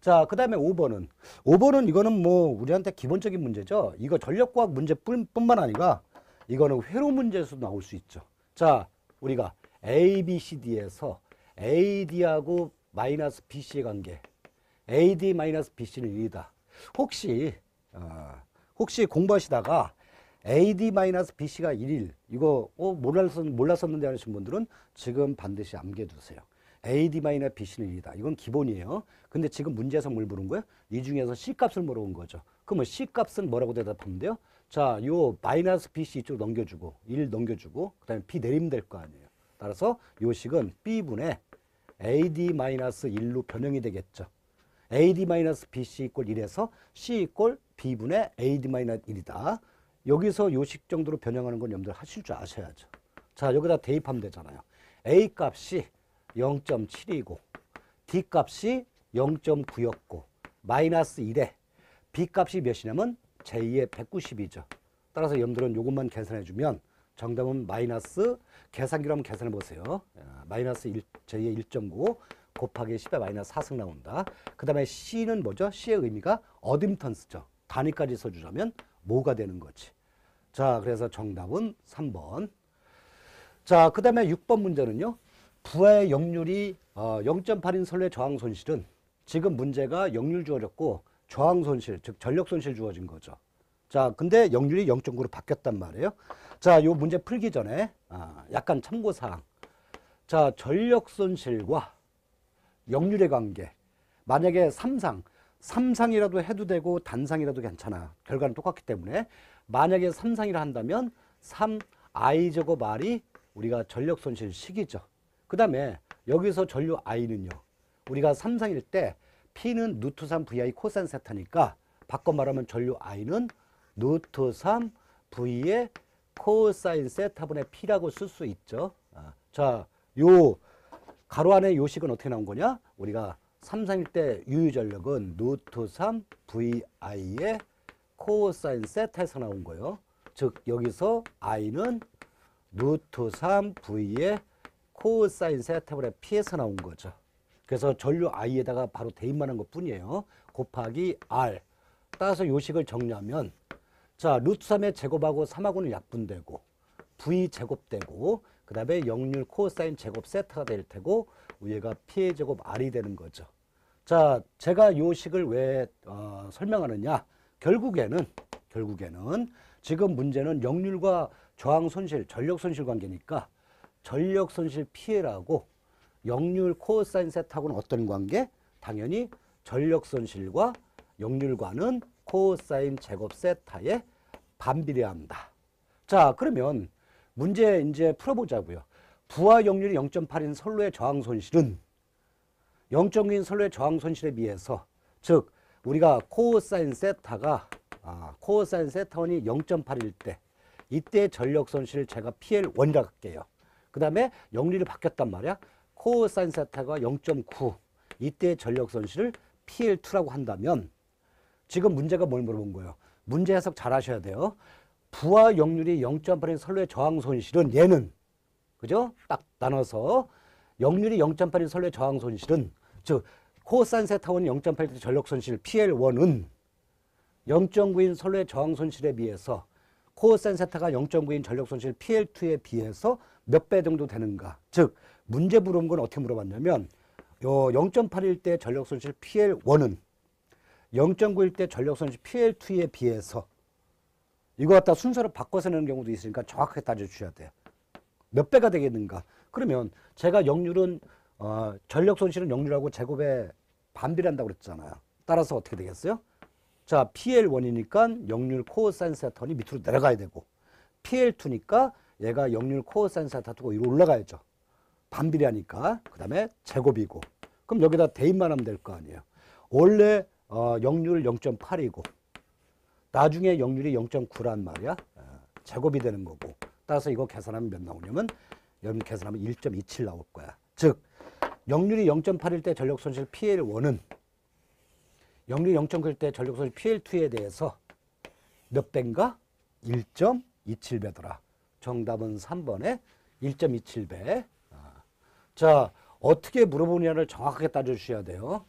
자, 그 다음에 5번은. 5번은 이거는 뭐 우리한테 기본적인 문제죠. 이거 전력과학 문제뿐만 아니라 이거는 회로 문제에서 나올 수 있죠. 자, 우리가 A, B, C, D에서 AD하고 마이너스 BC의 관계. AD 마이너스 BC는 1이다. 혹시, 어, 혹시 공부하시다가 AD 마이너스 BC가 1일, 이거, 어, 몰랐었, 몰랐었는데 하시는 분들은 지금 반드시 암기해 두세요. AD 마이너스 BC는 1이다. 이건 기본이에요. 근데 지금 문제에서 뭘 물은 거예요? 이 중에서 C 값을 물어본 거죠. 그러면 C 값은 뭐라고 대답하면 돼요? 자, 요 마이너스 BC 이쪽 넘겨주고, 1 넘겨주고, 그 다음에 B 내리면 될 거 아니에요. 따라서 요 식은 B분의 AD 마이너스 1로 변형이 되겠죠. AD 마이너스 이꼴 1에서 C 이꼴 B분의 AD 마이너스 1이다. 여기서 요식 정도로 변형하는 건 여러분들 하실 줄 아셔야죠. 자, 여기다 대입하면 되잖아요. A 값이 0.7이고 D 값이 0.9였고 마이너스 1에 B 값이 몇이냐면 제2의 190이죠. 따라서 여러분들은 이것만 계산해 주면 정답은 마이너스 계산기로 한번 계산해 보세요. 아, 마이너스 1, 제2의 1.9 곱하기 10의 마이너스 4승 나온다. 그 다음에 C는 뭐죠? C의 의미가 어딤턴스죠. 단위까지 써주자면 뭐가 되는 거지. 자, 그래서 정답은 3번. 자, 그 다음에 6번 문제는요. 부하의 역률이 어, 0.8인 선로의 저항 손실은 지금 문제가 역률 주어졌고 저항 손실, 즉 전력 손실 주어진 거죠. 자, 근데 역률이 0.9로 바뀌었단 말이에요. 자, 요 문제 풀기 전에 아, 약간 참고 사항. 자, 전력 손실과 역률의 관계. 만약에 삼상, 삼상이라도 해도 되고 단상이라도 괜찮아. 결과는 똑같기 때문에 만약에 삼상이라 한다면 3i 제곱 r이 우리가 전력 손실 식이죠. 그 다음에 여기서 전류 i는요. 우리가 삼상일 때 p는 루트 3 vi 코사인 세타니까 바꿔 말하면 전류 i는 루트 3 v의 코사인 세타분의 p라고 쓸 수 있죠. 아, 자, 요 가로 안에 요식은 어떻게 나온 거냐? 우리가 삼상일 때 유효전력은 루트 3 vi의 코사인 세타에서 나온 거예요. 즉 여기서 i는 루트 3 v의 코사인 세타분의 p에서 나온 거죠. 그래서 전류 i에다가 바로 대입만 한 것 뿐이에요. 곱하기 r. 따라서 요식을 정리하면 자 루트 3의 제곱하고 3하고는 약분되고 v 제곱되고 그 다음에 역률 코사인 제곱 세타가 될 테고 위에가 p의 제곱 r이 되는 거죠. 자 제가 요 식을 왜 어, 설명하느냐 결국에는 결국에는 지금 문제는 역률과 저항 손실 전력 손실 관계니까 전력 손실 PL하고 역률 코사인 세타하고는 어떤 관계? 당연히 전력 손실과 역률과는 코사인 제곱 세타에 반비례한다. 자, 그러면 문제 이제 풀어보자고요. 부하 역률이 0.8인 선로의 저항 손실은 0.9인 선로의 저항 손실에 비해서 즉 우리가 코사인 세타가 아, 코사인 세타 one이 0.8일 때 이때 전력 손실을 제가 PL1이라고 할게요. 그 다음에 역률이 바뀌었단 말이야. 코사인 세타가 0.9 이때 전력 손실을 PL2라고 한다면 지금 문제가 뭘 물어본 거예요? 문제 해석 잘 하셔야 돼요. 부하 역률이 0.8인 선로의 저항 손실은 얘는 그죠? 딱 나눠서 역률이 0.8인 선로의 저항 손실은 즉 코사인 세타원이 0.8때 전력 손실 PL1은 0.9인 선로의 저항 손실에 비해서 코사인 세타가 0.9인 전력 손실 PL2에 비해서 몇 배 정도 되는가? 즉 문제 물어본 건 어떻게 물어봤냐면 요 0.8일 때 전력 손실 PL1은 0.9일 때 전력 손실 PL2에 비해서 이거 갖다 순서를 바꿔서 내는 경우도 있으니까 정확하게 따져주셔야 돼요. 몇 배가 되겠는가? 그러면 제가 역률은 어, 전력 손실은 역률하고 제곱에 반비례한다고 그랬잖아요. 따라서 어떻게 되겠어요? 자, PL1이니까 역률 코사인 세타원이 밑으로 내려가야 되고 PL2니까 얘가 역률 코사인 세타두고 위로 올라가야죠. 반비례하니까 그 다음에 제곱이고 그럼 여기다 대입만 하면 될 거 아니에요. 원래 어, 역률 0.8이고 나중에 역률이 0.9란 말이야. 어, 제곱이 되는 거고 따라서 이거 계산하면 몇 나오냐면 여러분 계산하면 1.27 나올 거야. 즉 역률이 0.8일 때 전력 손실 PL1은 역률이 0.9일 때 전력 손실 PL2에 대해서 몇 배인가? 1.27배더라. 정답은 3번에 1.27배. 자, 어떻게 물어보냐를 정확하게 따져주셔야 돼요.